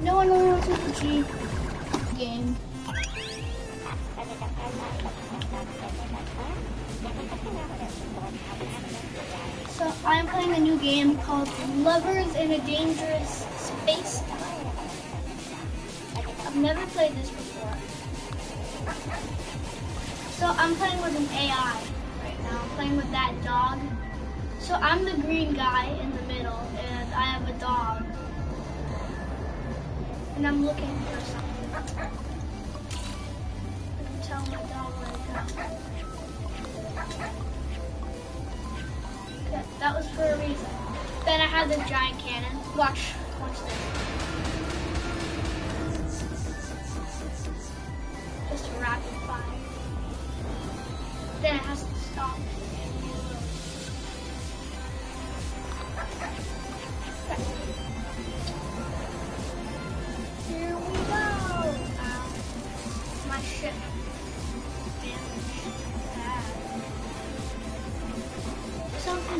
No one knows what the G game. So I'm playing a new game called Lovers in a Dangerous Spacetime. I've never played this before. So I'm playing with an AI right now. I'm playing with that dog. So I'm the green guy in the middle, and I have a dog. And I'm looking for something. Can tell my dog where to. Okay, that was for a reason. Then I had this giant cannon. Watch, watch this.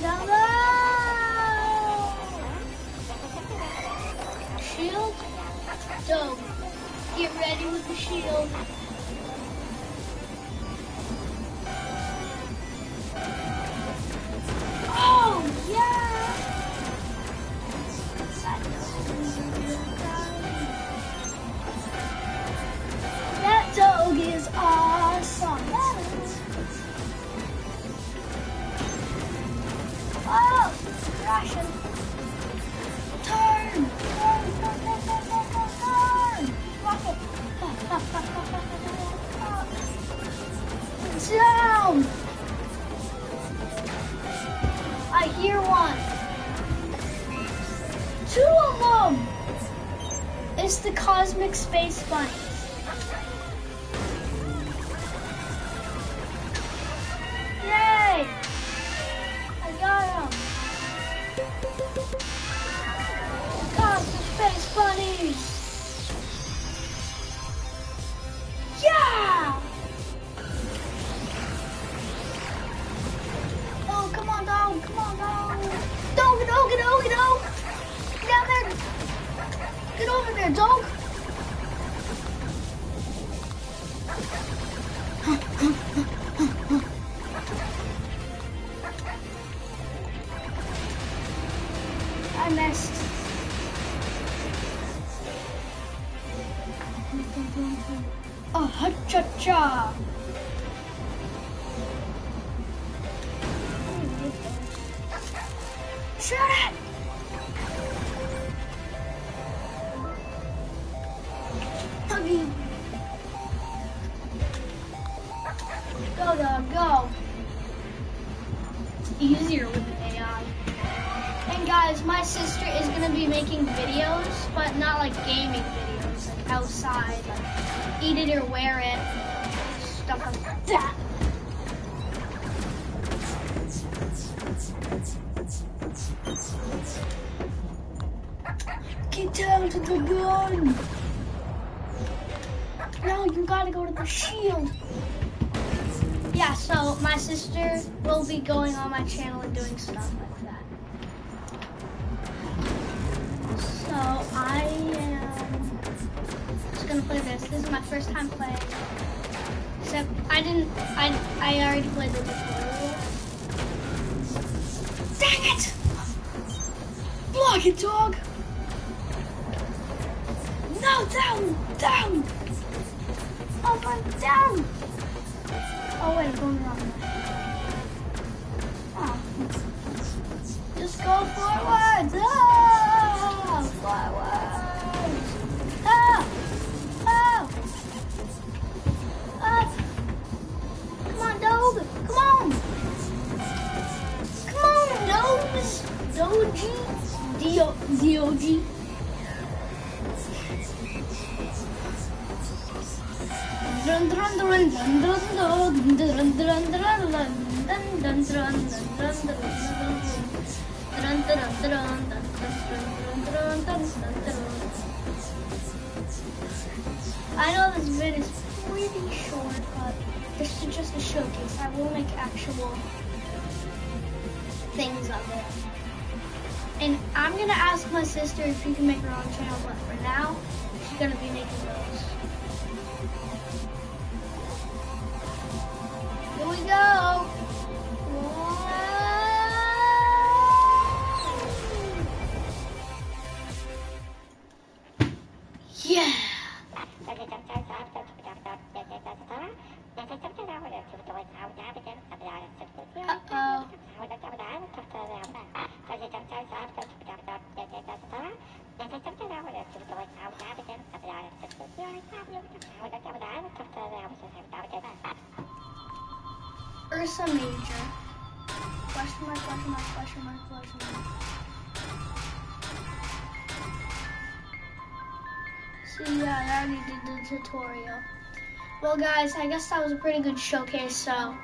There. Shield? Dope. Get ready with the shield. Crashing. Turn, turn, turn, turn, turn, turn, turn, turn. Rocket. Down. I hear one. Two of them. It's the cosmic space bunnies. Space bunnies. Yeah! Oh, come on. Come on, dog. Dog, dog, dog, there. Get over there, dog. Oh, ha cha cha. Shoot it! Go, dog, go. It's easier with an AI. And guys, my sister is gonna be making videos, but not like gaming videos, like outside, like eat it or wear it, stuff like that. Get down to the gun. Now you gotta go to the shield. Yeah, so my sister will be going on my channel and doing stuff my first time playing. Except I didn't I I already played the tutorial. Dang it! Block it, dog! No, down! Down! Oh, Up and down! Oh wait, I'm going wrong Doji! Dun dun dun dun dun dun dun dun dun dun dun dun dun dun dun I know this vid is pretty short, but this is just a showcase. I will make actual things of it. And I'm gonna ask my sister if she can make her own channel, but for now, she's gonna be making those. Here we go. Yeah. Ursa Major. Question mark, question mark, question mark, question mark. So yeah, I already did the tutorial. Well guys, I guess that was a pretty good showcase, so